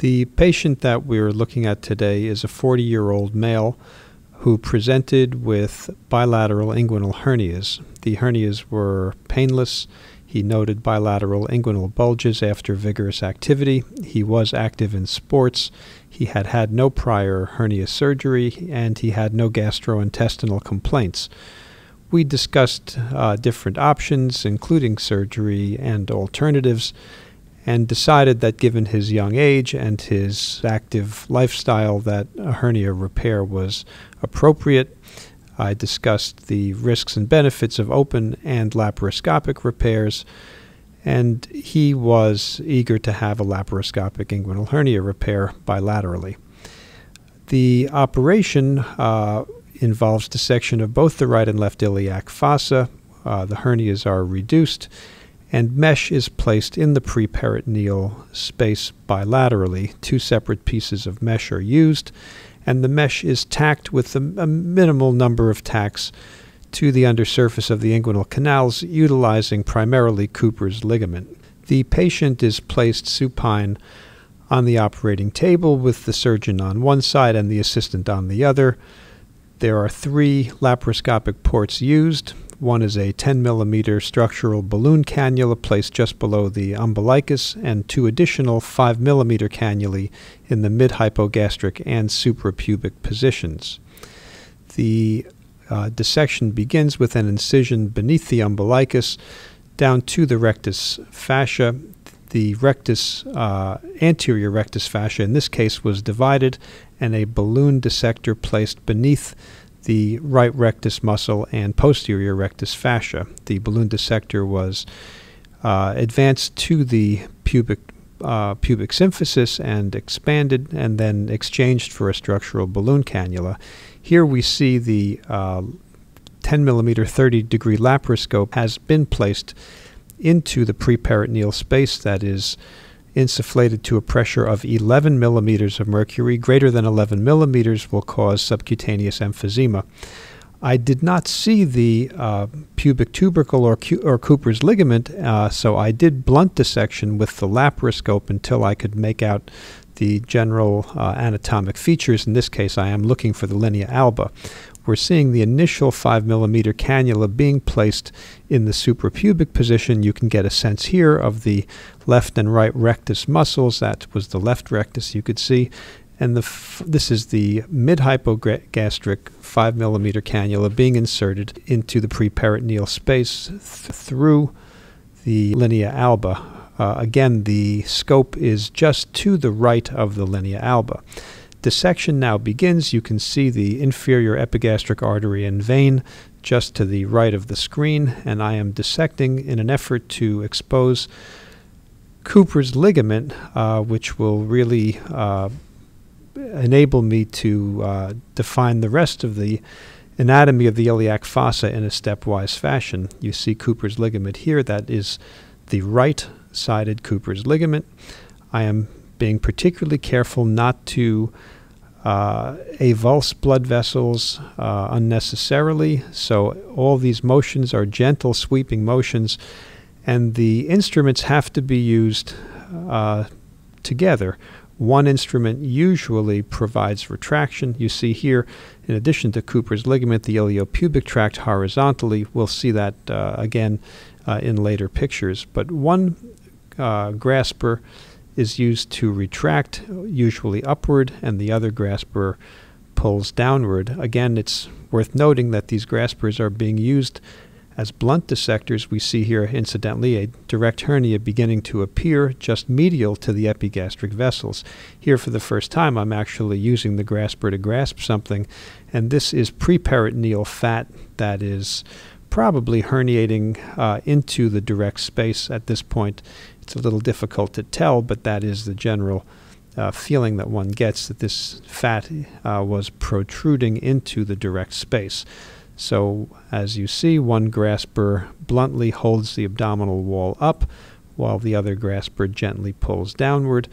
The patient that we're looking at today is a 40 year old male who presented with bilateral inguinal hernias. The hernias were painless. He noted bilateral inguinal bulges after vigorous activity. He was active in sports. He had had no prior hernia surgery and he had no gastrointestinal complaints. We discussed uh, different options, including surgery and alternatives, and decided that given his young age and his active lifestyle that a hernia repair was appropriate. I discussed the risks and benefits of open and laparoscopic repairs, and he was eager to have a laparoscopic inguinal hernia repair bilaterally. The operation uh, involves dissection of both the right and left iliac fossa. Uh, the hernias are reduced and mesh is placed in the preperitoneal space bilaterally. Two separate pieces of mesh are used, and the mesh is tacked with a, minimal number of tacks to the undersurface of the inguinal canals, utilizing primarily Cooper's ligament. The patient is placed supine on the operating table with the surgeon on one side and the assistant on the other. There are three laparoscopic ports used. One is a 10 millimeter structural balloon cannula placed just below the umbilicus, and two additional 5 millimeter cannulae in the mid hypogastric and suprapubic positions. The uh, dissection begins with an incision beneath the umbilicus down to the rectus fascia. The rectus, uh, anterior rectus fascia in this case was divided, and a balloon dissector placed beneath the right rectus muscle and posterior rectus fascia. The balloon dissector was uh, advanced to the pubic uh, pubic symphysis and expanded and then exchanged for a structural balloon cannula. Here we see the uh, 10 millimeter 30 degree laparoscope has been placed into the preperitoneal space that is insufflated to a pressure of 11 millimeters of mercury. Greater than 11 millimeters will cause subcutaneous emphysema. I did not see the uh, pubic tubercle or, or Cooper's ligament, uh, so I did blunt dissection with the laparoscope until I could make out the general uh, anatomic features. In this case, I am looking for the linea alba we're seeing the initial 5 millimeter cannula being placed in the suprapubic position. You can get a sense here of the left and right rectus muscles. That was the left rectus you could see. And the this is the mid hypogastric 5 millimeter cannula being inserted into the preperitoneal space th through the linea alba. Uh, again, the scope is just to the right of the linea alba. Dissection now begins. You can see the inferior epigastric artery and vein just to the right of the screen, and I am dissecting in an effort to expose Cooper's ligament, uh, which will really uh, enable me to uh, define the rest of the anatomy of the iliac fossa in a stepwise fashion. You see Cooper's ligament here. That is the right-sided Cooper's ligament. I am being particularly careful not to uh, avulse blood vessels uh, unnecessarily. So all these motions are gentle sweeping motions, and the instruments have to be used uh, together. One instrument usually provides retraction. You see here, in addition to Cooper's ligament, the iliopubic tract horizontally. We'll see that uh, again uh, in later pictures. But one uh, grasper is used to retract, usually upward, and the other grasper pulls downward. Again, it's worth noting that these graspers are being used as blunt dissectors. We see here, incidentally, a direct hernia beginning to appear just medial to the epigastric vessels. Here, for the first time, I'm actually using the grasper to grasp something, and this is preperitoneal fat that is probably herniating uh, into the direct space at this point it's a little difficult to tell, but that is the general uh, feeling that one gets that this fat uh, was protruding into the direct space. So, as you see, one grasper bluntly holds the abdominal wall up, while the other grasper gently pulls downward.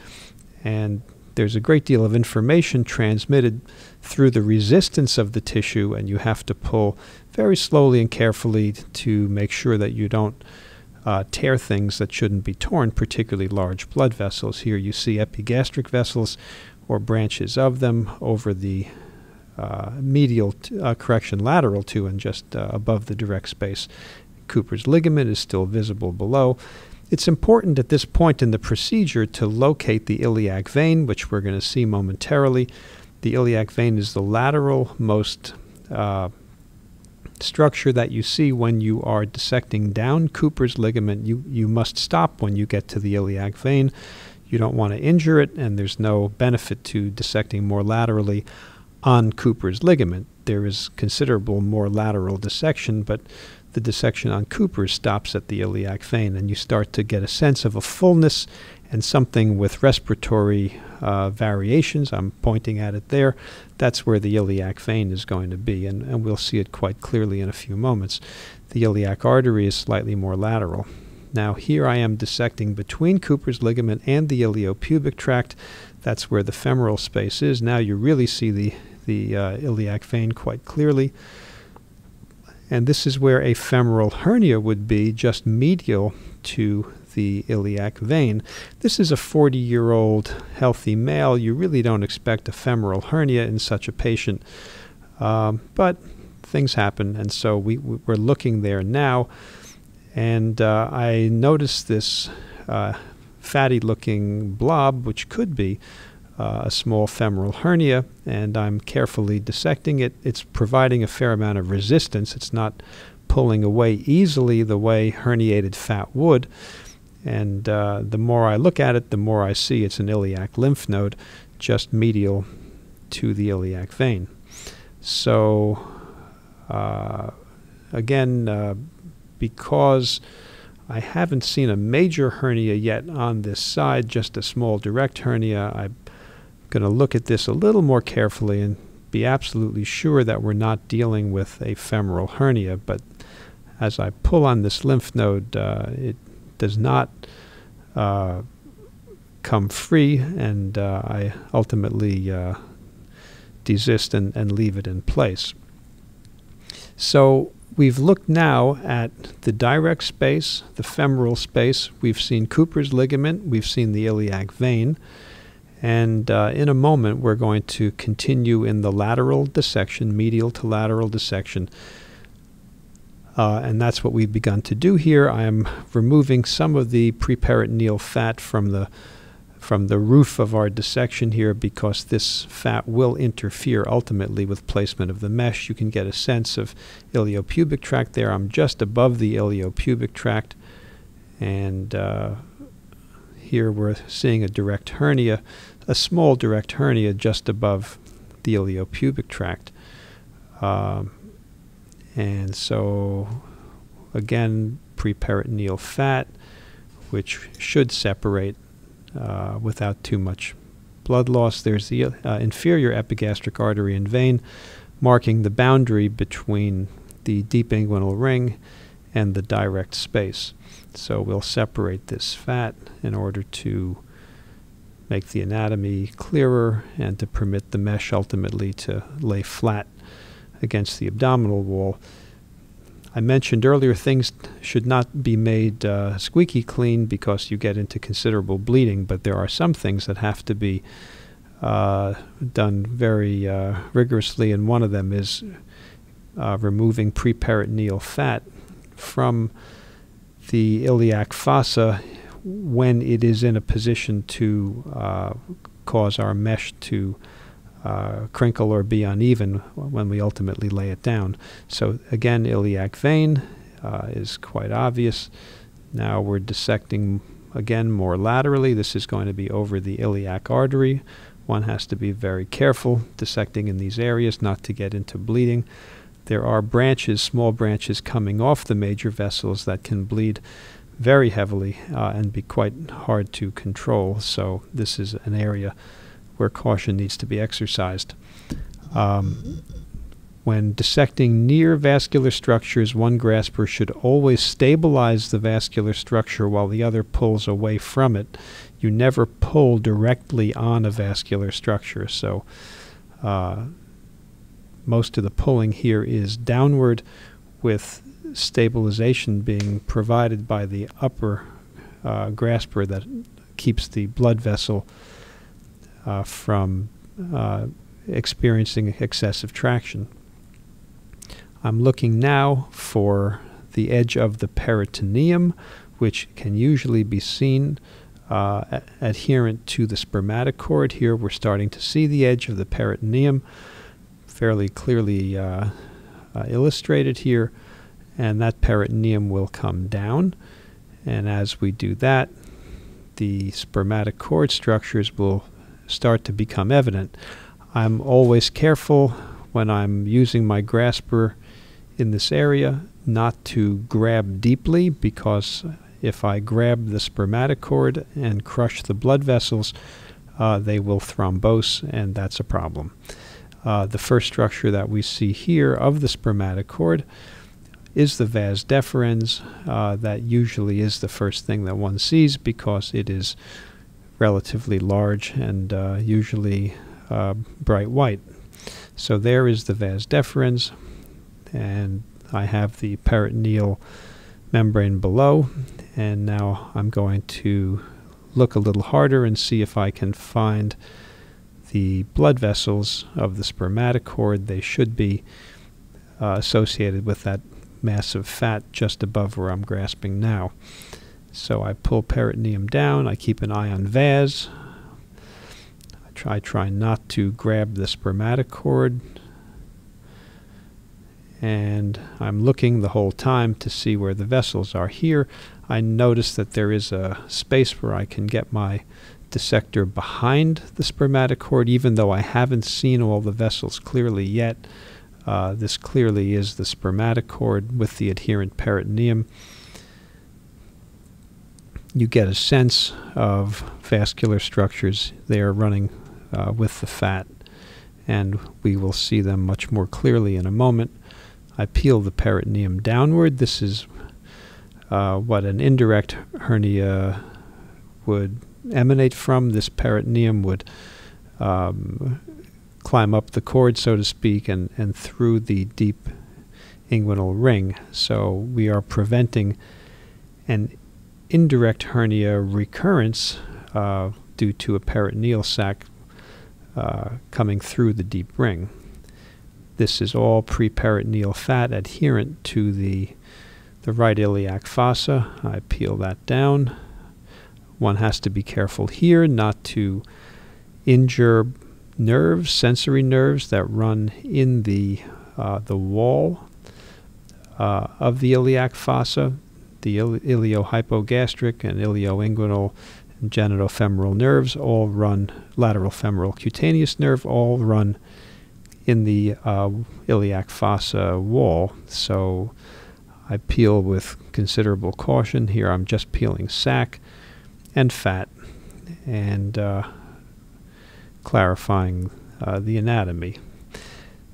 And there's a great deal of information transmitted through the resistance of the tissue, and you have to pull very slowly and carefully to make sure that you don't uh, tear things that shouldn't be torn, particularly large blood vessels. Here you see epigastric vessels or branches of them over the uh, medial, t- uh, correction, lateral to and just uh, above the direct space. Cooper's ligament is still visible below. It's important at this point in the procedure to locate the iliac vein, which we're going to see momentarily. The iliac vein is the lateral most uh, structure that you see when you are dissecting down Cooper's ligament. You, you must stop when you get to the iliac vein. You don't want to injure it, and there's no benefit to dissecting more laterally on Cooper's ligament. There is considerable more lateral dissection, but the dissection on Cooper stops at the iliac vein, and you start to get a sense of a fullness and something with respiratory uh, variations. I'm pointing at it there. That's where the iliac vein is going to be, and, and we'll see it quite clearly in a few moments. The iliac artery is slightly more lateral. Now, here I am dissecting between Cooper's ligament and the iliopubic tract. That's where the femoral space is. Now you really see the, the uh, iliac vein quite clearly. And this is where a femoral hernia would be, just medial to the iliac vein. This is a 40 year old healthy male. You really don't expect a femoral hernia in such a patient. Um, but things happen, and so we, we're looking there now. And uh, I noticed this uh, fatty looking blob, which could be uh, a small femoral hernia, and I'm carefully dissecting it. It's providing a fair amount of resistance. It's not pulling away easily the way herniated fat would. And uh, the more I look at it, the more I see it's an iliac lymph node just medial to the iliac vein. So, uh, again, uh, because I haven't seen a major hernia yet on this side, just a small direct hernia, I'm going to look at this a little more carefully and be absolutely sure that we're not dealing with a femoral hernia. But as I pull on this lymph node, uh, it does not uh, come free, and uh, I ultimately uh, desist and, and leave it in place. So we've looked now at the direct space, the femoral space. We've seen Cooper's ligament. We've seen the iliac vein. And uh, in a moment, we're going to continue in the lateral dissection, medial to lateral dissection. Uh, and that's what we've begun to do here. I am removing some of the preperitoneal fat from the from the roof of our dissection here because this fat will interfere ultimately with placement of the mesh. You can get a sense of iliopubic tract there. I'm just above the iliopubic tract, and uh, here we're seeing a direct hernia, a small direct hernia just above the iliopubic tract. Um, and so, again, preperitoneal fat, which should separate uh, without too much blood loss. There's the uh, inferior epigastric artery and vein marking the boundary between the deep inguinal ring and the direct space. So we'll separate this fat in order to make the anatomy clearer and to permit the mesh ultimately to lay flat against the abdominal wall. I mentioned earlier things should not be made uh, squeaky clean because you get into considerable bleeding, but there are some things that have to be uh, done very uh, rigorously, and one of them is uh, removing preperitoneal fat from the iliac fossa when it is in a position to uh, cause our mesh to uh, crinkle or be uneven when we ultimately lay it down. So again, iliac vein uh, is quite obvious. Now we're dissecting again more laterally. This is going to be over the iliac artery. One has to be very careful dissecting in these areas not to get into bleeding. There are branches, small branches coming off the major vessels that can bleed very heavily uh, and be quite hard to control. So this is an area where caution needs to be exercised. Um, when dissecting near vascular structures, one grasper should always stabilize the vascular structure while the other pulls away from it. You never pull directly on a vascular structure, so uh, most of the pulling here is downward with stabilization being provided by the upper uh, grasper that keeps the blood vessel uh, from uh, experiencing excessive traction. I'm looking now for the edge of the peritoneum, which can usually be seen uh, adherent to the spermatic cord. Here we're starting to see the edge of the peritoneum fairly clearly uh, uh, illustrated here, and that peritoneum will come down. And as we do that, the spermatic cord structures will start to become evident. I'm always careful when I'm using my grasper in this area not to grab deeply because if I grab the spermatic cord and crush the blood vessels, uh, they will thrombose, and that's a problem. Uh, the first structure that we see here of the spermatic cord is the vas deferens. Uh, that usually is the first thing that one sees because it is relatively large and uh, usually uh, bright white. So there is the vas deferens, and I have the peritoneal membrane below. And now I'm going to look a little harder and see if I can find the blood vessels of the spermatic cord. They should be uh, associated with that mass of fat just above where I'm grasping now. So I pull peritoneum down, I keep an eye on vas. I try, try not to grab the spermatic cord and I'm looking the whole time to see where the vessels are. Here I notice that there is a space where I can get my dissector behind the spermatic cord even though I haven't seen all the vessels clearly yet. Uh, this clearly is the spermatic cord with the adherent peritoneum. You get a sense of vascular structures. They are running uh, with the fat and we will see them much more clearly in a moment. I peel the peritoneum downward. This is uh, what an indirect hernia would emanate from. This peritoneum would um, climb up the cord, so to speak, and, and through the deep inguinal ring. So we are preventing an indirect hernia recurrence uh, due to a peritoneal sac uh, coming through the deep ring. This is all preperitoneal fat adherent to the, the right iliac fossa. I peel that down. One has to be careful here not to injure nerves, sensory nerves that run in the, uh, the wall uh, of the iliac fossa. The iliohypogastric and ilioinguinal and genitofemoral nerves all run, lateral femoral cutaneous nerve all run in the uh, iliac fossa wall. So I peel with considerable caution. Here I'm just peeling sac and fat and uh, clarifying uh, the anatomy.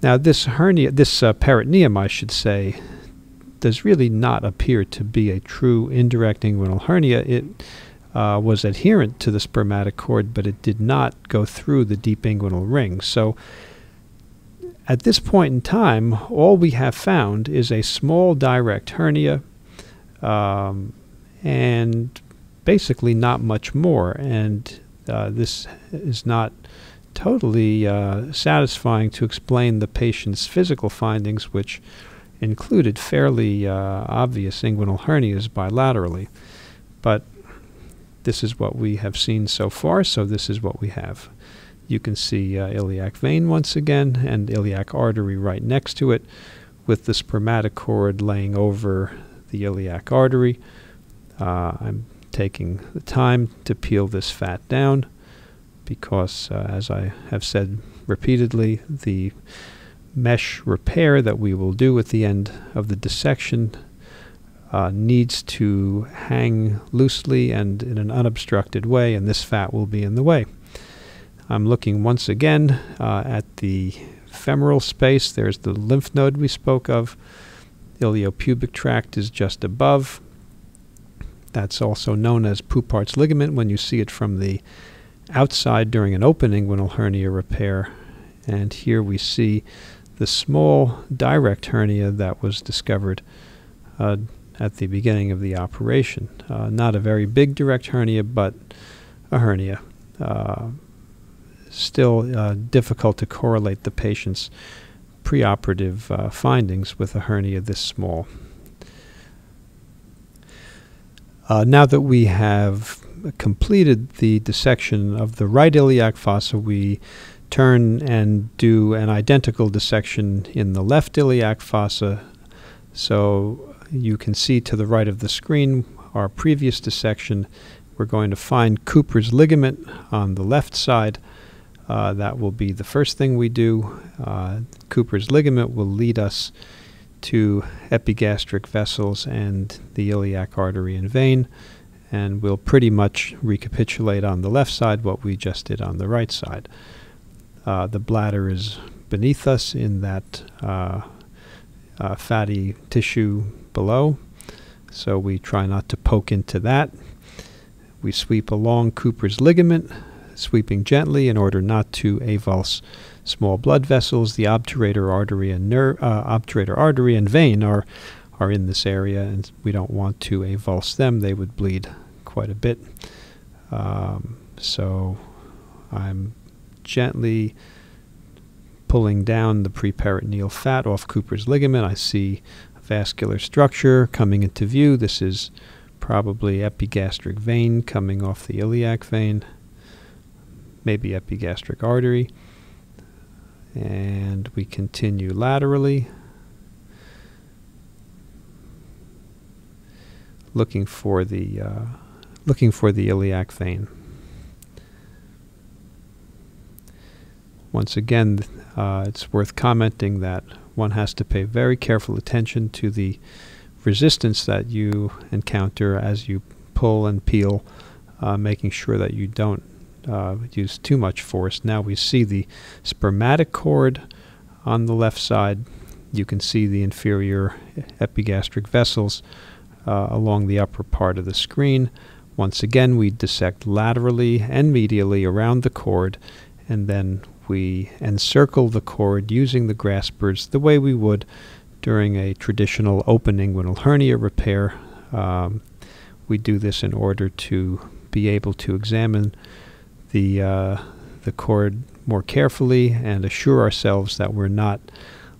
Now this hernia, this uh, peritoneum, I should say, does really not appear to be a true indirect inguinal hernia. It uh, was adherent to the spermatic cord, but it did not go through the deep inguinal ring. So at this point in time, all we have found is a small direct hernia um, and basically not much more. And uh, this is not totally uh, satisfying to explain the patient's physical findings, which included fairly uh, obvious inguinal hernias bilaterally. But this is what we have seen so far, so this is what we have. You can see uh, iliac vein once again and iliac artery right next to it with the spermatic cord laying over the iliac artery. Uh, I'm taking the time to peel this fat down because, uh, as I have said repeatedly, the mesh repair that we will do at the end of the dissection uh, needs to hang loosely and in an unobstructed way, and this fat will be in the way. I'm looking once again uh, at the femoral space. There's the lymph node we spoke of. Iliopubic tract is just above. That's also known as Poupart's ligament when you see it from the outside during an open inguinal hernia repair. And here we see the small direct hernia that was discovered uh, at the beginning of the operation. Uh, not a very big direct hernia, but a hernia. Uh, still uh, difficult to correlate the patient's preoperative uh, findings with a hernia this small. Uh, now that we have completed the dissection of the right iliac fossa, we turn and do an identical dissection in the left iliac fossa. So you can see to the right of the screen our previous dissection. We're going to find Cooper's ligament on the left side. Uh, that will be the first thing we do. Uh, Cooper's ligament will lead us to epigastric vessels and the iliac artery and vein, and we'll pretty much recapitulate on the left side what we just did on the right side. Uh, the bladder is beneath us in that uh, uh, fatty tissue below, so we try not to poke into that. We sweep along Cooper's ligament, sweeping gently in order not to avulse small blood vessels. The obturator artery and uh, obturator artery and vein are are in this area, and we don't want to avulse them. They would bleed quite a bit. Um, so I'm gently pulling down the preperitoneal fat off Cooper's ligament. I see a vascular structure coming into view. This is probably epigastric vein coming off the iliac vein, maybe epigastric artery. And we continue laterally, looking for the uh, looking for the iliac vein. Once again, uh, it's worth commenting that one has to pay very careful attention to the resistance that you encounter as you pull and peel, uh, making sure that you don't uh, use too much force. Now we see the spermatic cord on the left side. You can see the inferior epigastric vessels uh, along the upper part of the screen. Once again, we dissect laterally and medially around the cord, and then we encircle the cord using the graspers the way we would during a traditional open inguinal hernia repair. Um, we do this in order to be able to examine the, uh, the cord more carefully and assure ourselves that we're not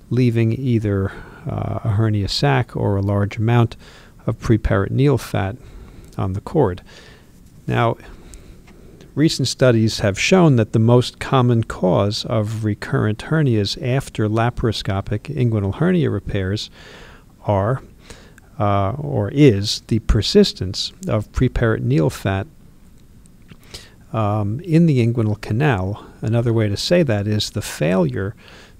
leaving either uh, a hernia sac or a large amount of preperitoneal fat on the cord. Now, recent studies have shown that the most common cause of recurrent hernias after laparoscopic inguinal hernia repairs are uh, or is the persistence of preperitoneal fat um, in the inguinal canal. Another way to say that is the failure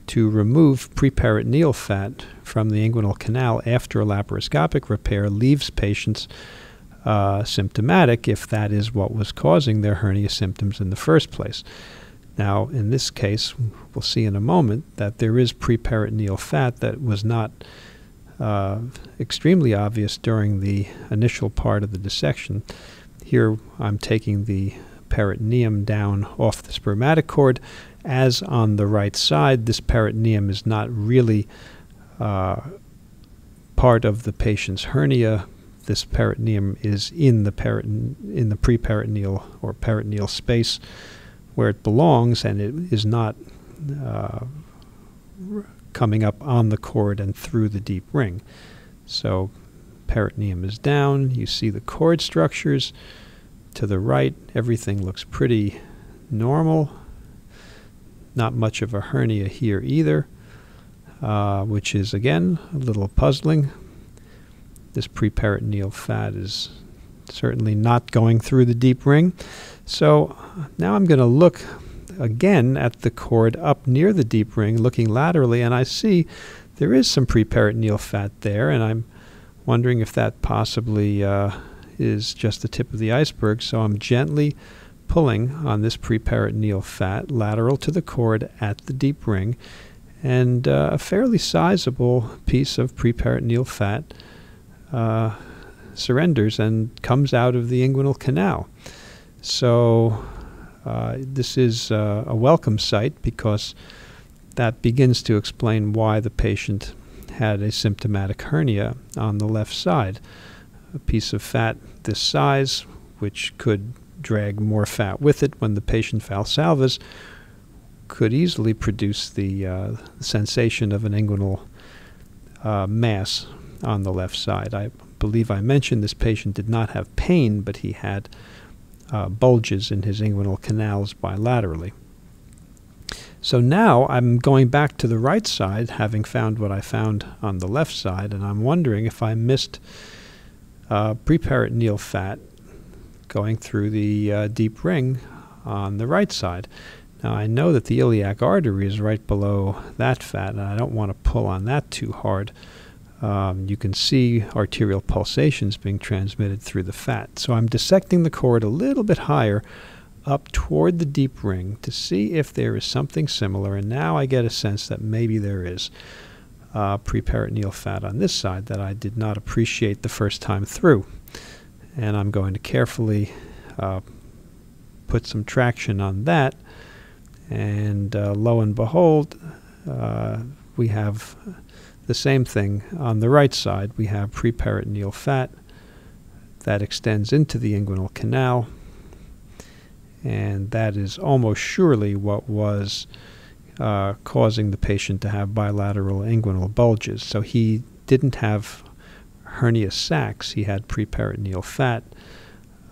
to remove preperitoneal fat from the inguinal canal after a laparoscopic repair leaves patients uh, symptomatic if that is what was causing their hernia symptoms in the first place. Now, in this case, we'll see in a moment that there is preperitoneal fat that was not uh, extremely obvious during the initial part of the dissection. Here, I'm taking the peritoneum down off the spermatic cord. As on the right side, this peritoneum is not really uh, part of the patient's hernia this peritoneum is in the periton in the preperitoneal or peritoneal space where it belongs, and it is not uh, coming up on the cord and through the deep ring. So peritoneum is down. You see the cord structures to the right. Everything looks pretty normal. Not much of a hernia here either, uh, which is again a little puzzling this preperitoneal fat is certainly not going through the deep ring. So now I'm going to look again at the cord up near the deep ring, looking laterally, and I see there is some preperitoneal fat there, and I'm wondering if that possibly uh, is just the tip of the iceberg. So I'm gently pulling on this preperitoneal fat lateral to the cord at the deep ring, and uh, a fairly sizable piece of preperitoneal fat uh, surrenders and comes out of the inguinal canal. So uh, this is uh, a welcome sight because that begins to explain why the patient had a symptomatic hernia on the left side. A piece of fat this size, which could drag more fat with it when the patient valsalvas, could easily produce the uh, sensation of an inguinal uh, mass on the left side. I believe I mentioned this patient did not have pain, but he had uh, bulges in his inguinal canals bilaterally. So now I'm going back to the right side, having found what I found on the left side, and I'm wondering if I missed uh, preperitoneal fat going through the uh, deep ring on the right side. Now I know that the iliac artery is right below that fat, and I don't want to pull on that too hard. Um, you can see arterial pulsations being transmitted through the fat. So I'm dissecting the cord a little bit higher up toward the deep ring to see if there is something similar. And now I get a sense that maybe there is uh, preperitoneal fat on this side that I did not appreciate the first time through. And I'm going to carefully uh, put some traction on that. And uh, lo and behold, uh, we have the same thing on the right side. We have preperitoneal fat that extends into the inguinal canal and that is almost surely what was uh, causing the patient to have bilateral inguinal bulges. So he didn't have hernia sacs, he had preperitoneal fat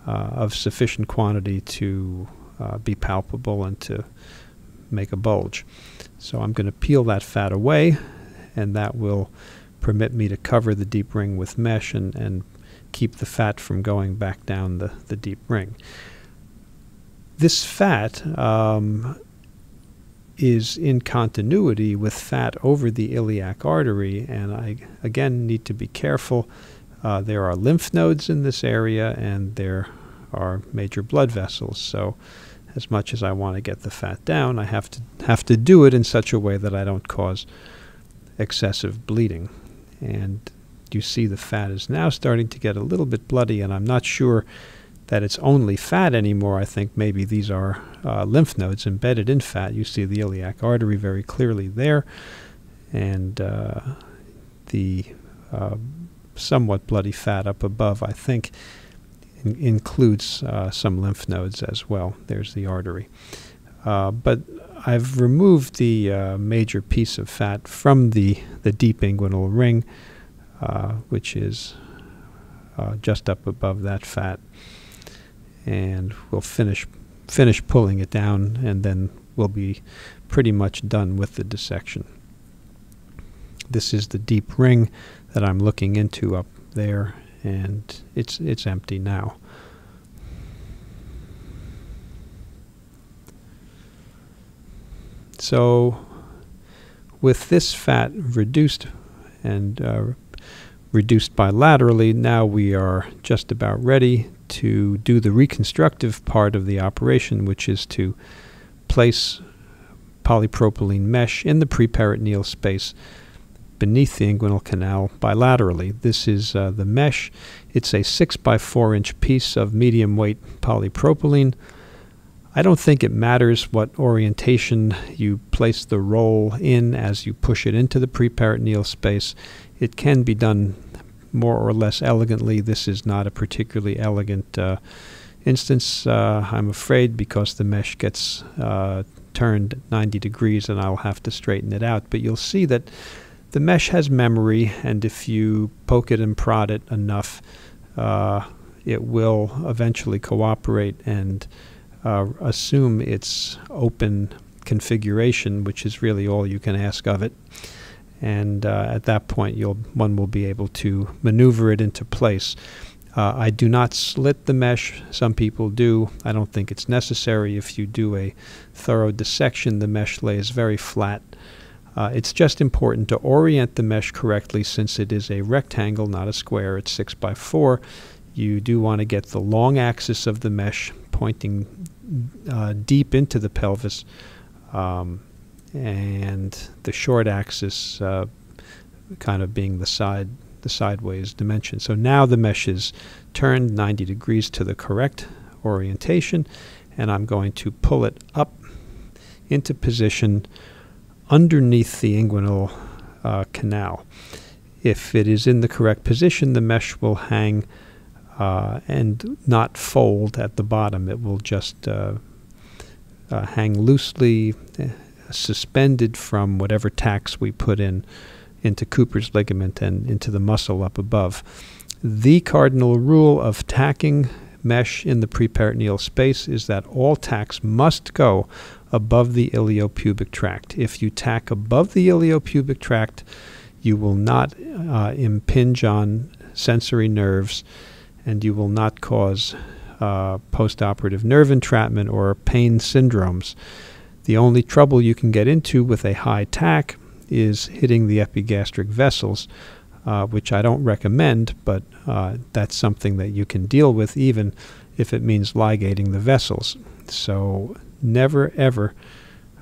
uh, of sufficient quantity to uh, be palpable and to make a bulge. So I'm going to peel that fat away, and that will permit me to cover the deep ring with mesh and, and keep the fat from going back down the, the deep ring this fat um, is in continuity with fat over the iliac artery, and I again need to be careful. Uh, there are lymph nodes in this area, and there are major blood vessels. So, as much as I want to get the fat down, I have to have to do it in such a way that I don't cause excessive bleeding. And you see the fat is now starting to get a little bit bloody, and I'm not sure that it's only fat anymore. I think maybe these are uh, lymph nodes embedded in fat. You see the iliac artery very clearly there, and uh, the uh, somewhat bloody fat up above, I think, in includes uh, some lymph nodes as well. There's the artery. Uh, but I've removed the uh, major piece of fat from the, the deep inguinal ring, which is just up above that fat and we'll finish finish pulling it down and then we'll be pretty much done with the dissection. This is the deep ring that I'm looking into up there and it's it's empty now. So with this fat reduced and uh, reduced bilaterally, now we are just about ready to do the reconstructive part of the operation, which is to place polypropylene mesh in the preperitoneal space beneath the inguinal canal bilaterally. This is uh, the mesh. It's a 6 by 4 inch piece of medium weight polypropylene. I don't think it matters what orientation you place the roll in as you push it into the preperitoneal space. It can be done more or less elegantly. This is not a particularly elegant uh, instance, uh, I'm afraid, because the mesh gets uh, turned 90 degrees and I'll have to straighten it out. But you'll see that the mesh has memory, and if you poke it and prod it enough, uh, it will eventually cooperate and uh, assume its open configuration, which is really all you can ask of it and uh, at that point you'll one will be able to maneuver it into place. Uh, I do not slit the mesh. Some people do. I don't think it's necessary. If you do a thorough dissection, the mesh lays very flat. Uh, it's just important to orient the mesh correctly since it is a rectangle, not a square. It's 6 by 4. You do want to get the long axis of the mesh pointing uh, deep into the pelvis. Um, and the short axis uh, kind of being the side the sideways dimension. So now the mesh is turned 90 degrees to the correct orientation and I'm going to pull it up into position underneath the inguinal uh, canal. If it is in the correct position, the mesh will hang uh, and not fold at the bottom. It will just uh, uh, hang loosely, uh, suspended from whatever tacks we put in into Cooper's ligament and into the muscle up above. The cardinal rule of tacking mesh in the preperitoneal space is that all tacks must go above the iliopubic tract. If you tack above the iliopubic tract, you will not uh, impinge on sensory nerves and you will not cause uh, postoperative nerve entrapment or pain syndromes. The only trouble you can get into with a high tack is hitting the epigastric vessels, uh, which I don't recommend, but uh, that's something that you can deal with even if it means ligating the vessels. So never ever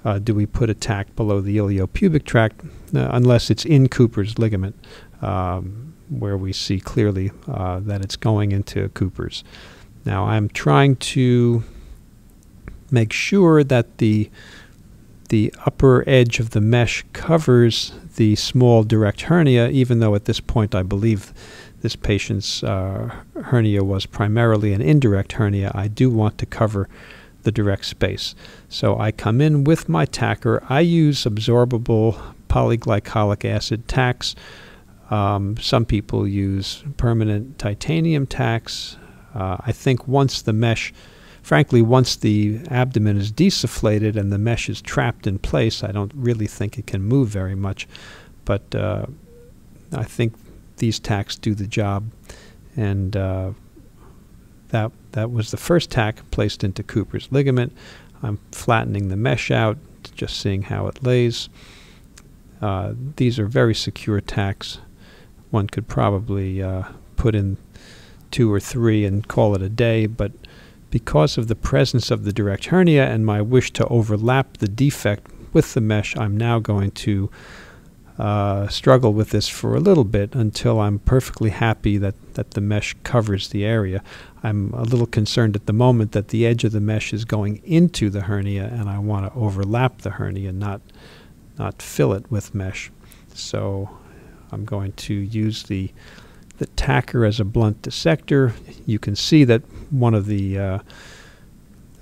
uh, do we put a tack below the iliopubic tract uh, unless it's in Cooper's ligament, um, where we see clearly uh, that it's going into Cooper's. Now I'm trying to make sure that the the upper edge of the mesh covers the small direct hernia, even though at this point I believe this patient's uh, hernia was primarily an indirect hernia. I do want to cover the direct space. So I come in with my tacker. I use absorbable polyglycolic acid tacks. Um, some people use permanent titanium tacks. Uh, I think once the mesh, frankly, once the abdomen is desufflated and the mesh is trapped in place, I don't really think it can move very much. But uh, I think these tacks do the job. And uh, that, that was the first tack placed into Cooper's ligament. I'm flattening the mesh out, just seeing how it lays. Uh, these are very secure tacks. One could probably uh, put in two or three and call it a day, but because of the presence of the direct hernia and my wish to overlap the defect with the mesh, I'm now going to uh, struggle with this for a little bit until I'm perfectly happy that, that the mesh covers the area. I'm a little concerned at the moment that the edge of the mesh is going into the hernia and I want to overlap the hernia, and not, not fill it with mesh. So I'm going to use the the tacker as a blunt dissector. You can see that one of the uh,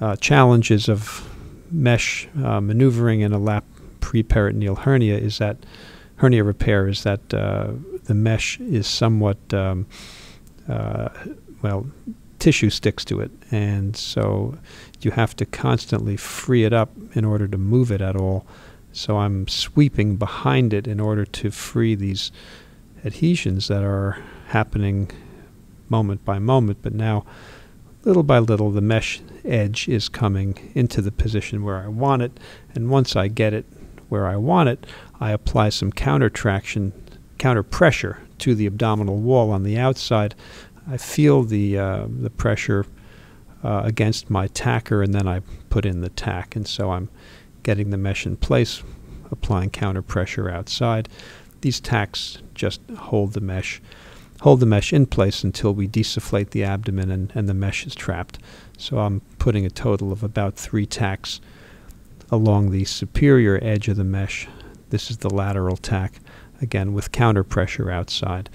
uh, challenges of mesh uh, maneuvering in a lap preperitoneal hernia is that hernia repair is that uh, the mesh is somewhat um, uh, well tissue sticks to it and so you have to constantly free it up in order to move it at all so I'm sweeping behind it in order to free these adhesions that are happening moment by moment, but now little by little the mesh edge is coming into the position where I want it, and once I get it where I want it, I apply some counter traction, counter pressure to the abdominal wall on the outside. I feel the uh, the pressure uh, against my tacker, and then I put in the tack, and so I'm getting the mesh in place, applying counter pressure outside. These tacks just hold the mesh hold the mesh in place until we desufflate the abdomen and, and the mesh is trapped. So I'm putting a total of about three tacks along the superior edge of the mesh. This is the lateral tack, again with counter pressure outside.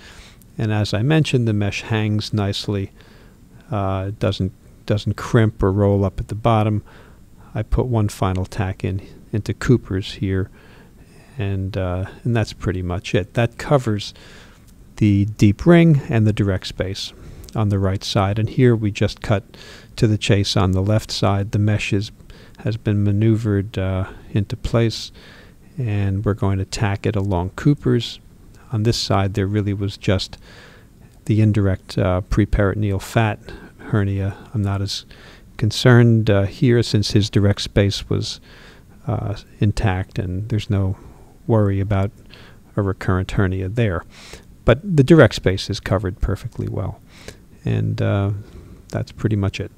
And as I mentioned, the mesh hangs nicely. Uh, doesn't doesn't crimp or roll up at the bottom. I put one final tack in into Cooper's here, and uh, and that's pretty much it. That covers the deep ring and the direct space on the right side. And here we just cut to the chase on the left side. The mesh is, has been maneuvered uh, into place, and we're going to tack it along Cooper's. On this side, there really was just the indirect uh, preperitoneal fat hernia. I'm not as concerned uh, here since his direct space was uh, intact and there's no worry about a recurrent hernia there. But the direct space is covered perfectly well. And uh, that's pretty much it.